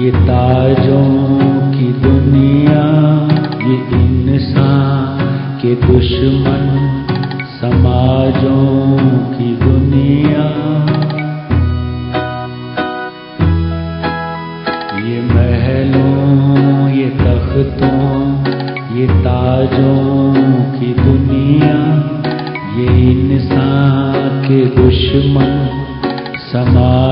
ये ताजों की दुनिया, ये इंसान के दुश्मन समाजों की दुनिया। ये महलों, ये तख्तों, ये ताजों की दुनिया, ये इंसान के दुश्मन समाजों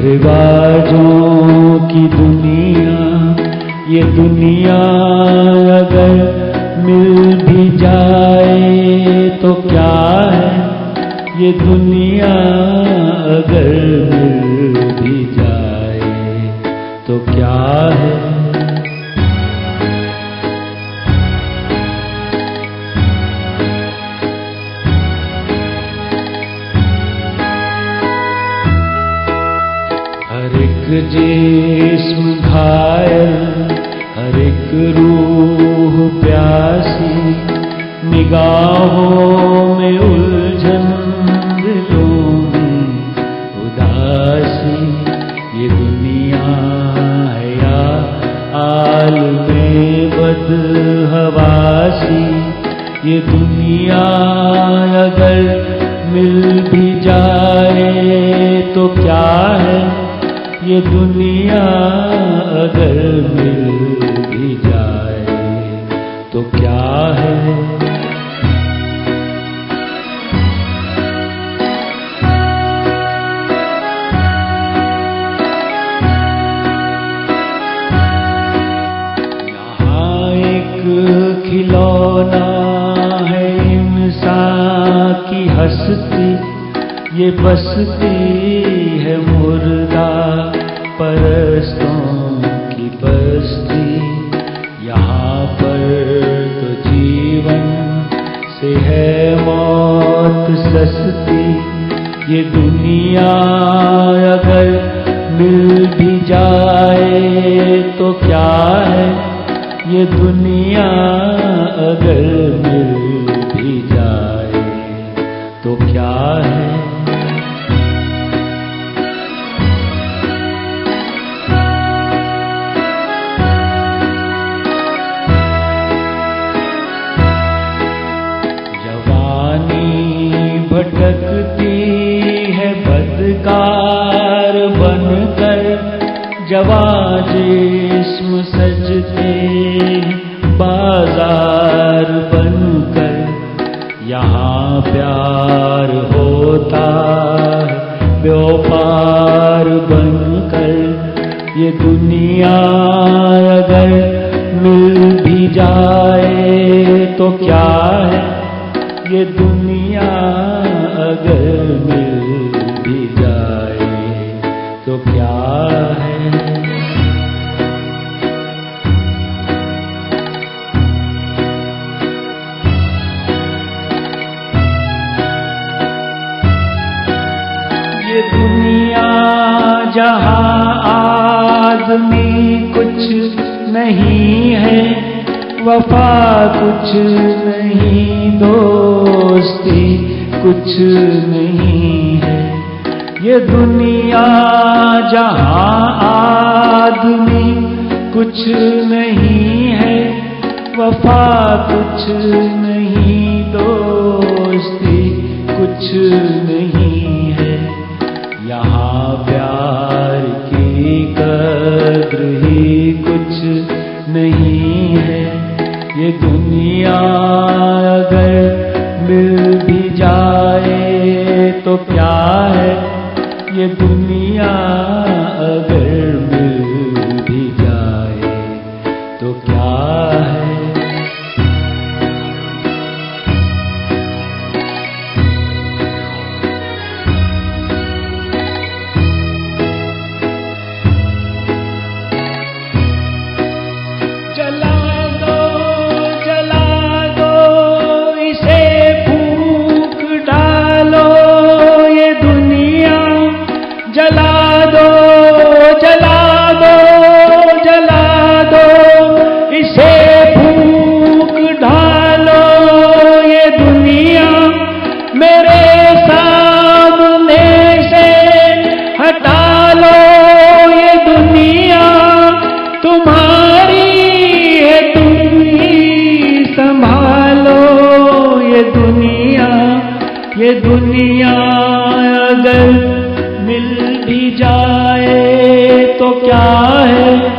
रिवाजों की दुनिया, ये दुनिया अगर मिल भी जाए तो क्या है? ये दुनिया अगर मिल भी जाए तो क्या है? एक जिस्म घायल, हर एक रूह प्यासी, निगाहों में उलझन उदासी, ये दुनिया या आल में हवासी, ये दुनिया अगर मिल भी जाए तो क्या है? ये दुनिया अगर मिल भी जाए तो क्या है? खिलौना है इंसान की हस्ती, ये बसती है मुर्दा। परस्तों की बस्ती। यहाँ पर तो जीवन से है मौत सस्ती। ये दुनिया अगर मिल भी जाए तो क्या है? ये दुनिया अगर मिल भी जाए तो क्या है? बनकर जवा जिस्म सजते बाज़ार बनकर यहाँ प्यार होता व्यापार बनकर ये दुनिया अगर मिल भी जाए तो क्या है? ये दुनिया अगर क्या है? ये दुनिया जहाँ आदमी कुछ नहीं है, वफा कुछ नहीं, दोस्ती कुछ नहीं ये दुनिया जहाँ आदमी कुछ नहीं है, वफा कुछ नहीं, दोस्ती कुछ नहीं है। यहाँ प्यार की कद्र ही कुछ नहीं है। ये दुनिया अगर मिल भी जाए तो क्या है? ये दुनिया ये दुनिया अगर मिल भी जाए तो क्या है?